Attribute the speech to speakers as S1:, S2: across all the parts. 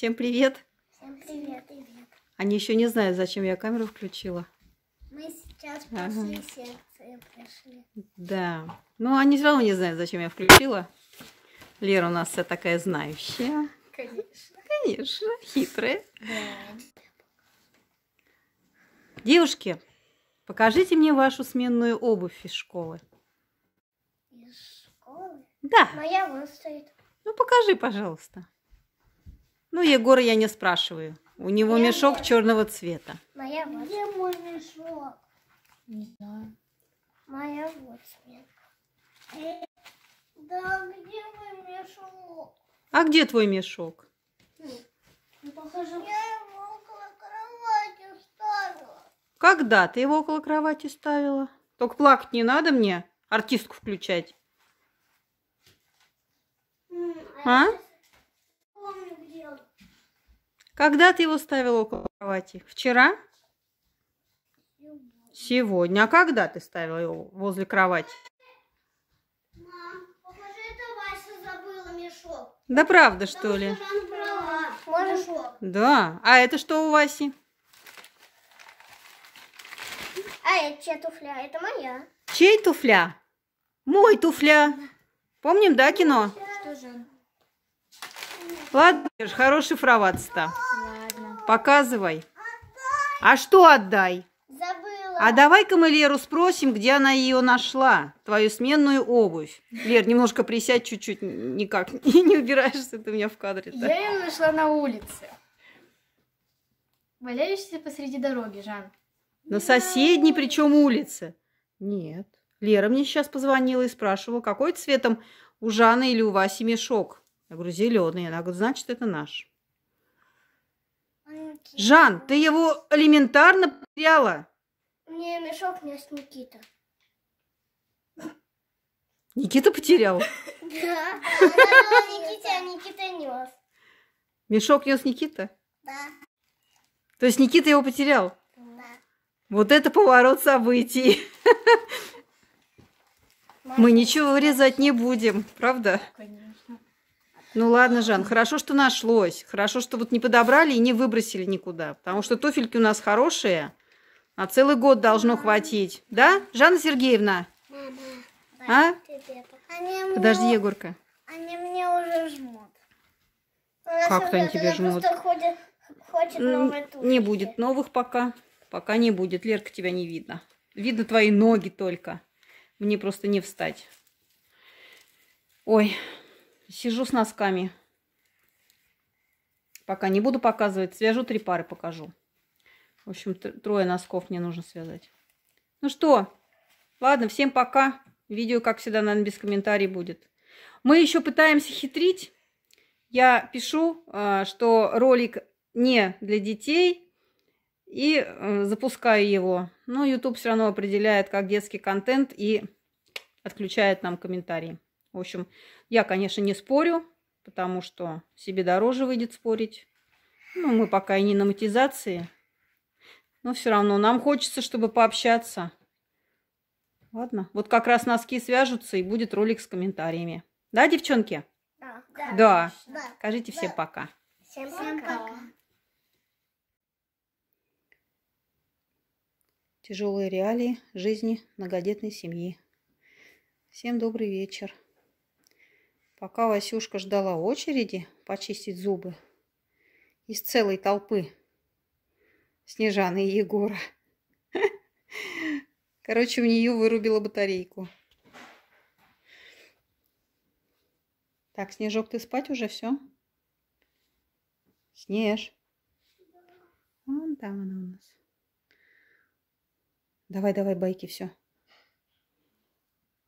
S1: Всем привет.
S2: Всем привет. привет.
S1: Они еще не знают, зачем я камеру включила.
S2: Мы сейчас
S1: Ага.
S2: после секции пришли.
S1: Да. Ну, они все равно не знают, зачем я включила. Лера у нас вся такая знающая.
S2: Конечно.
S1: Конечно, хитрая. Девушки, покажите мне вашу сменную обувь из школы.
S2: Из школы?
S1: Да.
S2: Моя вон стоит.
S1: Ну, покажи, пожалуйста. Ну, Егора я не спрашиваю. У него
S2: Я
S1: мешок
S2: нет.
S1: черного цвета.
S2: Моя вот. Где мой мешок?
S3: Не знаю.
S2: Моя вот сметка. Да, где мой мешок?
S1: А где твой мешок?
S2: Ну, похоже. Я его около кровати ставила.
S1: Когда ты его около кровати ставила? Только плакать не надо мне, артистку включать. А?
S2: я
S1: Когда ты его ставила около кровати? Вчера? Сегодня. А когда ты ставила его возле кровати?
S2: Мам, похоже, это Вася забыла мешок.
S1: Да правда, что ли?
S2: Можешь?
S1: Да. А это что у Васи?
S2: А это чья туфля? Это моя.
S1: Чей туфля? Мой туфля. Помним, да, кино?
S3: Что же?
S1: Ладно, хороший шифроваться-то. Показывай. А что отдай?
S2: Забыла.
S1: А давай-ка мы Леру спросим, где она ее нашла, твою сменную обувь. Лер, немножко присядь чуть-чуть, никак не убираешься ты у меня в кадре.
S3: Я ее нашла на улице. Валяющейся посреди дороги, Жан.
S1: На соседней, причем улице. Нет. Лера мне сейчас позвонила и спрашивала, какой цветом у Жаны или у Васи мешок. Я говорю, зеленый. Она говорит, значит, это наш. Жан, ты его элементарно потеряла.
S2: Мне мешок нес Никита.
S1: Никита потерял.
S2: Да. Никите, а Никита нес.
S1: Мешок нес Никита.
S2: Да.
S1: То есть Никита его потерял.
S2: Да.
S1: Вот это поворот событий. Мы ничего вырезать не будем, правда?
S3: Конечно.
S1: Ну ладно, Жан, хорошо, что нашлось. Хорошо, что вот не подобрали и не выбросили никуда. Потому что туфельки у нас хорошие, а целый год должно хватить. Да, Жанна Сергеевна?
S2: Мама.
S1: А?
S2: Они мне,
S1: Подожди, Егорка.
S2: Они мне уже жмут.
S1: Как они тебе жмут?
S2: Ходит, хочет
S1: Не будет новых пока. Пока не будет. Лерка, тебя не видно. Видно твои ноги только. Мне просто не встать. Ой, сижу с носками. Пока не буду показывать. Свяжу три пары, покажу. В общем, тр- трое носков мне нужно связать. Ну что, ладно, всем пока. Видео, как всегда, наверное, без комментариев будет. Мы еще пытаемся хитрить. Я пишу, а, что ролик не для детей и э, запускаю его. Но YouTube все равно определяет как детский контент и отключает нам комментарии. В общем, я, конечно, не спорю, потому что себе дороже выйдет спорить. Ну, мы пока и не на монетизации. Но все равно нам хочется, чтобы пообщаться. Ладно, вот как раз носки свяжутся и будет ролик с комментариями. Да, девчонки?
S2: Да.
S1: Да.
S2: Да.
S1: Скажите всем пока.
S2: Всем пока.
S1: Тяжелые реалии жизни многодетной семьи. Всем добрый вечер. Пока Васюшка ждала очереди почистить зубы из целой толпы Снежаны и Егора. Короче, у нее вырубила батарейку. Так, Снежок, ты спать уже все? Снеж. Вон там она у нас. Давай, давай, байки, все.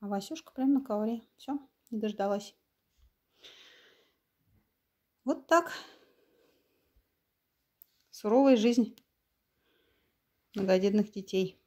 S1: А Васюшка прям на ковре. Все, не дождалась. Вот так. Суровая жизнь многодетных детей.